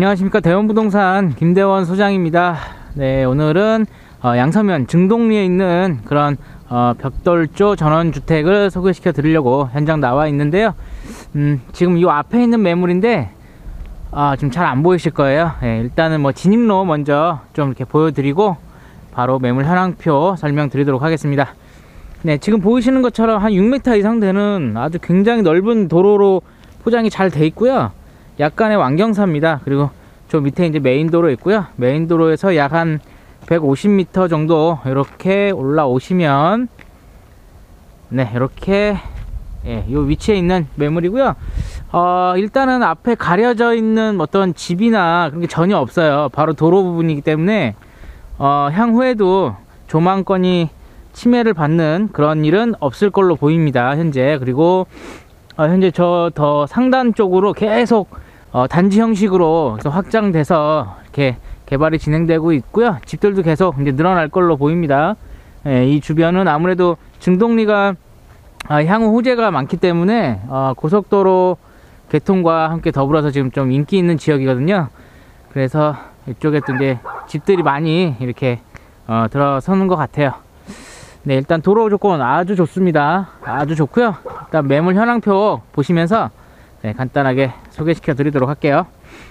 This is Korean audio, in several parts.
네, 안녕하십니까. 대원부동산 김대원 소장입니다. 네, 오늘은 어, 양서면 증동리에 있는 그런 어, 벽돌조 전원주택을 소개시켜 드리려고 현장 나와 있는데요. 음, 지금 이 앞에 있는 매물인데, 아, 지금 잘 안 보이실 거예요. 예, 일단은 뭐 진입로 먼저 좀 이렇게 보여드리고, 바로 매물 현황표 설명드리도록 하겠습니다. 네, 지금 보이시는 것처럼 한 6m 이상 되는 아주 굉장히 넓은 도로로 포장이 잘 돼 있고요. 약간의 완경사입니다. 그리고 저 밑에 이제 메인 도로 있고요. 메인 도로에서 약 한 150m 정도 이렇게 올라오시면 네, 이렇게 예, 요 위치에 있는 매물이고요. 어, 일단은 앞에 가려져 있는 어떤 집이나 그런 게 전혀 없어요. 바로 도로 부분이기 때문에 어, 향후에도 조망권이 침해를 받는 그런 일은 없을 걸로 보입니다. 현재 그리고 어, 현재 저 더 상단 쪽으로 계속 어, 단지 형식으로 확장돼서 이렇게 개발이 진행되고 있고요. 집들도 계속 이제 늘어날 걸로 보입니다. 예, 이 주변은 아무래도 증동리가 아, 향후 호재가 많기 때문에 어, 고속도로 개통과 함께 더불어서 지금 좀 인기 있는 지역이거든요. 그래서 이쪽에 또 이제 집들이 많이 이렇게 어, 들어서는 것 같아요. 네, 일단 도로 조건 아주 좋습니다. 아주 좋고요. 일단 매물 현황표 보시면서 네, 간단하게 소개시켜 드리도록 할게요.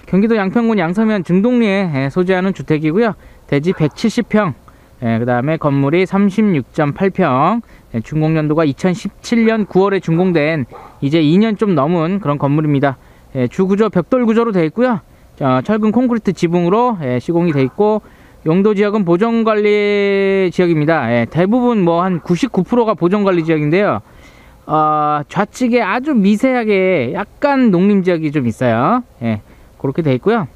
경기도 양평군 양서면 증동리에 예, 소재하는 주택이고요. 대지 170평, 예, 그 다음에 건물이 36.8평, 예, 준공연도가 2017년 9월에 준공된 이제 2년 좀 넘은 그런 건물입니다. 예, 주구조 벽돌 구조로 되어 있고요. 어, 철근 콘크리트 지붕으로 예, 시공이 되어 있고 용도 지역은 보존관리 지역입니다. 예, 대부분 뭐 한 99%가 보존관리 지역인데요. 어, 좌측에 아주 미세하게 약간 농림 지역이 좀 있어요. 예, 그렇게 돼 있고요.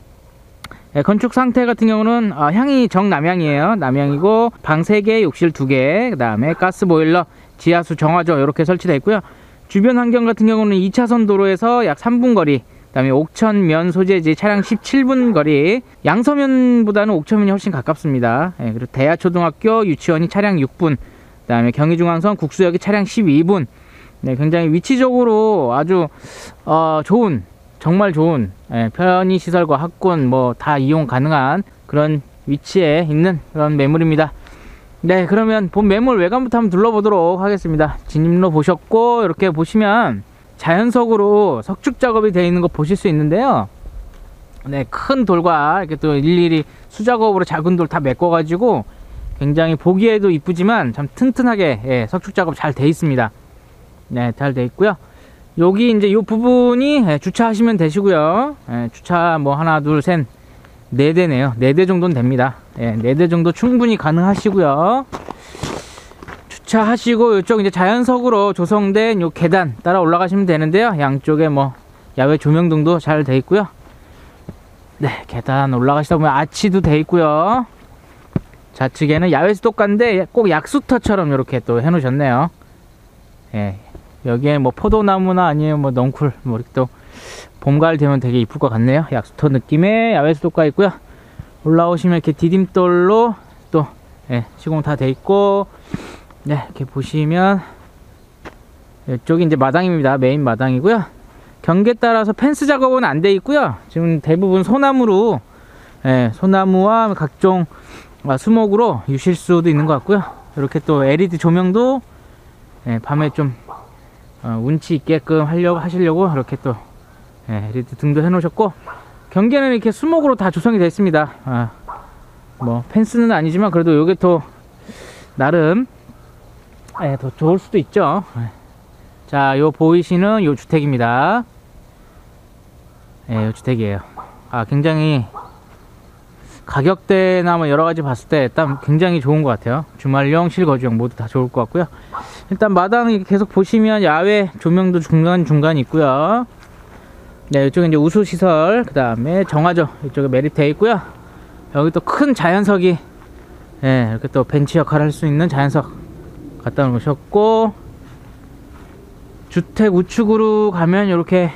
예, 건축 상태 같은 경우는 어, 향이 정남향이에요. 남향이고 방 3개, 욕실 2개, 그 다음에 가스 보일러, 지하수 정화조 이렇게 설치되어 있고요. 주변 환경 같은 경우는 2차선 도로에서 약 3분 거리, 그다음에 옥천면 소재지 차량 17분 거리 양서면보다는 옥천면이 훨씬 가깝습니다. 예, 그리고 대하초등학교 유치원이 차량 6분 그다음에 경의중앙선 국수역이 차량 12분 네, 굉장히 위치적으로 아주 어, 좋은 정말 좋은 예, 편의 시설과 학군 뭐 다 이용 가능한 그런 위치에 있는 그런 매물입니다. 네, 그러면 본 매물 외관부터 한번 둘러보도록 하겠습니다. 진입로 보셨고 이렇게 보시면 자연석으로 석축 작업이 되어 있는 거 보실 수 있는데요. 네, 큰 돌과 이렇게 또 일일이 수작업으로 작은 돌 다 메꿔 가지고 굉장히 보기에도 이쁘지만 참 튼튼하게 예, 석축 작업 잘 돼 있습니다. 네, 잘 돼 있고요. 여기 이제 이 부분이 예, 주차하시면 되시고요. 예, 주차 뭐 하나, 둘, 셋, 네 대네요. 네 대 정도는 됩니다. 예, 네대 정도 충분히 가능하시고요. 주차하시고 이쪽 이제 자연석으로 조성된 요 계단 따라 올라가시면 되는데요. 양쪽에 뭐 야외 조명등도 잘 돼 있고요. 네, 계단 올라가시다 보면 아치도 돼 있고요. 좌측에는 야외 수도가인데 꼭 약수터처럼 이렇게 또 해놓으셨네요. 예, 여기에 뭐 포도나무나 아니면 뭐 넝쿨 뭐 이렇게 또 봄가을 되면 되게 이쁠 것 같네요. 약수터 느낌의 야외 수도가 있고요. 올라오시면 이렇게 디딤돌로 또 예, 시공 다 돼 있고 네, 이렇게 보시면 이쪽이 이제 마당입니다. 메인 마당이고요. 경계 따라서 펜스 작업은 안 돼 있고요. 지금 대부분 소나무로 예, 소나무와 각종 아, 수목으로 유실수도 있는 것 같고요. 이렇게 또 LED 조명도 예, 밤에 좀 어, 운치 있게끔 하려고 하시려고 이렇게 또 예, LED 등도 해 놓으셨고 경계는 이렇게 수목으로 다 조성이 되어 있습니다. 아, 뭐 펜스는 아니지만 그래도 이게 또 나름 예, 더 좋을 수도 있죠. 예. 자, 요 보이시는 요 주택입니다. 예, 요 주택이에요. 아, 굉장히 가격대나 뭐 여러 가지 봤을 때 일단 굉장히 좋은 것 같아요. 주말용, 실거주용 모두 다 좋을 것 같고요. 일단 마당 계속 보시면 야외 조명도 중간중간 있고요. 네, 이쪽에 이제 우수 시설, 그 다음에 정화조 이쪽에 매립되어 있고요. 여기 또 큰 자연석이 예, 이렇게 또 벤치 역할을 할 수 있는 자연석 갖다 놓으셨고 주택 우측으로 가면 이렇게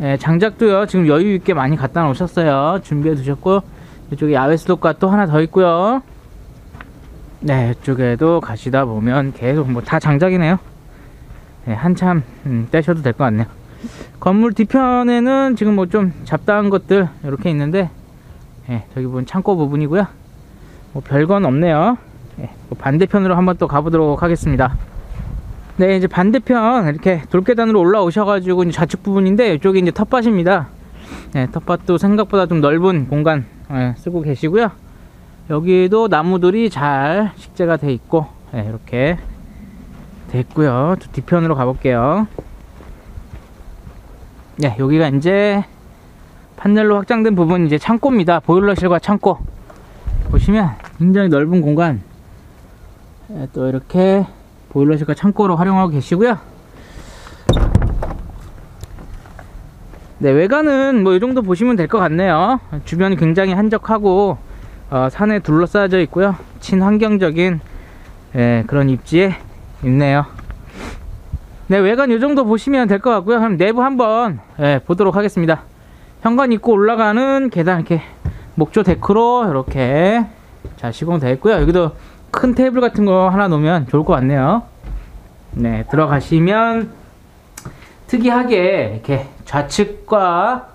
예, 장작도요 지금 여유 있게 많이 갖다 놓으셨어요 준비해 두셨고 이쪽에 야외 수도가 또 하나 더 있고요 네 이쪽에도 가시다 보면 계속 뭐 다 장작이네요 예, 한참 음, 떼셔도 될 것 같네요 건물 뒤편에는 지금 뭐 좀 잡다한 것들 이렇게 있는데 예, 저기 보면 창고 부분이고요. 뭐 별건 없네요. 예, 뭐 반대편으로 한번 또 가보도록 하겠습니다. 네, 이제 반대편 이렇게 돌계단으로 올라오셔가지고 이제 좌측 부분인데 이쪽이 이제 텃밭입니다. 네, 텃밭도 생각보다 좀 넓은 공간 예, 쓰고 계시고요. 여기도 나무들이 잘 식재가 돼 있고 예, 이렇게 됐고요. 또 뒤편으로 가볼게요. 네, 여기가 이제 판넬로 확장된 부분 이제 창고입니다. 보일러실과 창고 보시면 굉장히 넓은 공간 예, 또 이렇게 보일러실과 창고로 활용하고 계시고요. 네, 외관은 뭐 이 정도 보시면 될 것 같네요. 주변이 굉장히 한적하고 어, 산에 둘러싸여져 있고요. 친환경적인 예, 그런 입지에 있네요. 네, 외관 이 정도 보시면 될 것 같고요. 그럼 내부 한번 예, 보도록 하겠습니다. 현관 입구 올라가는 계단 이렇게 목조 데크로 이렇게 잘 시공되어 있고요. 여기도 큰 테이블 같은 거 하나 놓으면 좋을 것 같네요. 네, 들어가시면 특이하게 이렇게 좌측과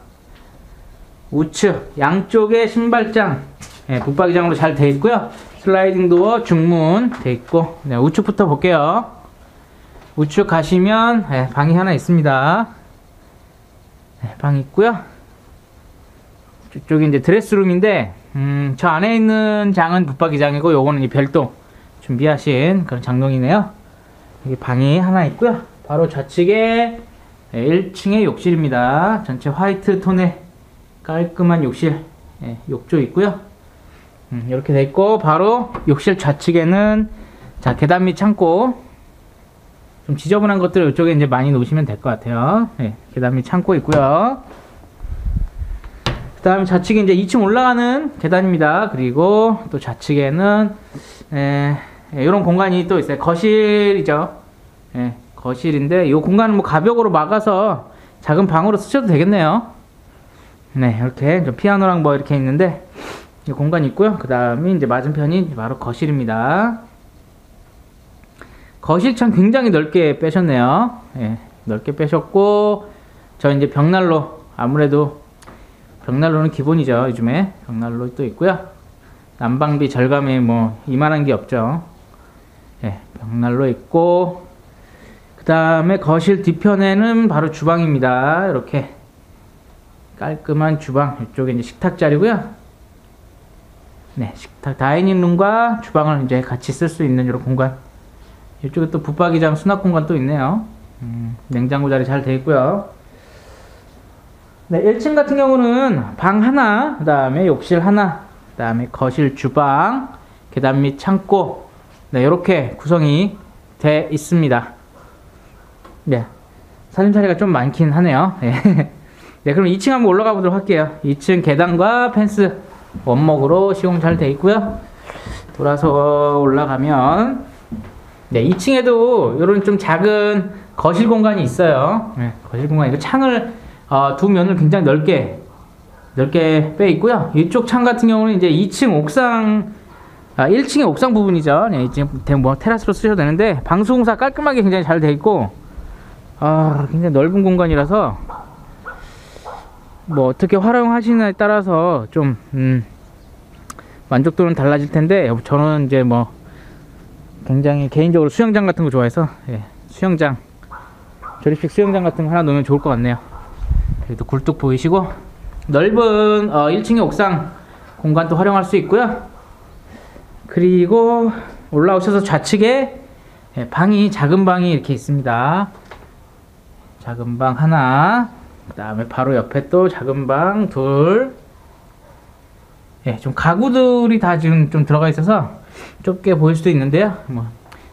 우측 양쪽에 신발장 네, 붙박이장으로 잘 되어 있고요. 슬라이딩 도어 중문 되어 있고 네, 우측부터 볼게요. 우측 가시면 네, 방이 하나 있습니다. 네, 방 있고요. 이쪽이 이제 드레스룸인데 음, 저 안에 있는 장은 붙박이장이고 요거는 이 별도 준비하신 그런 장롱이네요. 여기 방이 하나 있고요. 바로 좌측에 1층의 욕실입니다. 전체 화이트 톤의 깔끔한 욕실, 예, 욕조 있고요. 음, 이렇게 돼 있고 바로 욕실 좌측에는 자 계단 및 창고 좀 지저분한 것들 이쪽에 이제 많이 놓으시면 될 것 같아요. 예, 계단 및 창고 있고요. 그 다음에 좌측에 이제 2층 올라가는 계단입니다. 그리고 또 좌측에는 에, 이런 공간이 또 있어요. 거실이죠. 예, 거실인데 이 공간은 뭐 가벽으로 막아서 작은 방으로 쓰셔도 되겠네요. 네, 이렇게 좀 피아노랑 뭐 이렇게 있는데 이 공간 있고요. 그 다음에 이제 맞은편이 바로 거실입니다. 거실 창 굉장히 넓게 빼셨네요. 예, 넓게 빼셨고 저 이제 벽난로 아무래도 벽난로는 기본이죠. 요즘에 벽난로 또 있고요. 난방비 절감이 뭐 이만한 게 없죠. 예, 벽난로 있고 그 다음에 거실 뒤편에는 바로 주방입니다. 이렇게 깔끔한 주방 이쪽에 이제 식탁 자리고요. 네, 식탁 다이닝룸과 주방을 이제 같이 쓸 수 있는 이런 공간. 이쪽에 또 붙박이장 수납 공간 또 있네요. 음, 냉장고 자리 잘 돼 있고요. 네, 1층 같은 경우는 방 하나, 그 다음에 욕실 하나, 그 다음에 거실, 주방, 계단 및 창고, 네, 이렇게 구성이 돼 있습니다. 네, 살림살이가 좀 많긴 하네요. 네. 네, 그럼 2층 한번 올라가 보도록 할게요. 2층 계단과 펜스 원목으로 시공 잘 돼 있고요. 돌아서 올라가면 네, 2층에도 이런 좀 작은 거실 공간이 있어요. 네, 거실 공간 이거 창을 어, 두 면을 굉장히 넓게 넓게 빼 있고요. 이쪽 창 같은 경우는 이제 2층 옥상 아, 1층의 옥상 부분이죠. 네, 이제 뭐 테라스로 쓰셔도 되는데 방수공사 깔끔하게 굉장히 잘 돼 있고 아, 굉장히 넓은 공간이라서 뭐 어떻게 활용하시느냐에 따라서 좀 음, 만족도는 달라질 텐데 저는 이제 뭐 굉장히 개인적으로 수영장 같은 거 좋아해서 예, 수영장 조립식 수영장 같은 거 하나 놓으면 좋을 것 같네요. 여기도 굴뚝 보이시고 넓은 어, 1층의 옥상 공간도 활용할 수 있고요. 그리고 올라오셔서 좌측에 예, 방이 작은 방이 이렇게 있습니다. 작은 방 하나, 그 다음에 바로 옆에 또 작은 방 둘. 예, 좀 가구들이 다 지금 좀 들어가 있어서 좁게 보일 수도 있는데요. 뭐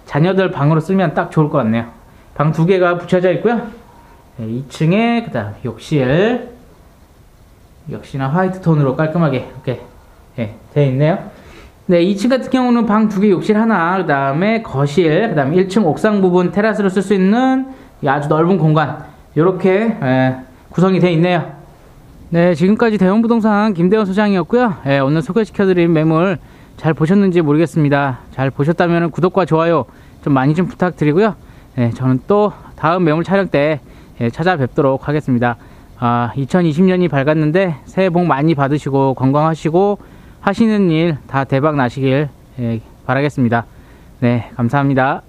자녀들 방으로 쓰면 딱 좋을 것 같네요. 방 두 개가 붙여져 있고요. 네, 2층에 그다음 욕실 역시나 화이트 톤으로 깔끔하게 이렇게 예, 되어 있네요. 네, 2층 같은 경우는 방 두 개, 욕실 하나, 그 다음에 거실, 그 다음에 1층 옥상 부분 테라스로 쓸 수 있는 아주 넓은 공간 이렇게 예, 구성이 되어 있네요. 네, 지금까지 대원부동산 김대원 소장이었고요. 예, 오늘 소개시켜드린 매물 잘 보셨는지 모르겠습니다. 잘 보셨다면 구독과 좋아요 좀 많이 좀 부탁드리고요. 예, 저는 또 다음 매물 촬영 때 예, 찾아뵙도록 하겠습니다. 아, 2020년이 밝았는데 새해 복 많이 받으시고 건강하시고 하시는 일 다 대박 나시길 예, 바라겠습니다. 네, 감사합니다.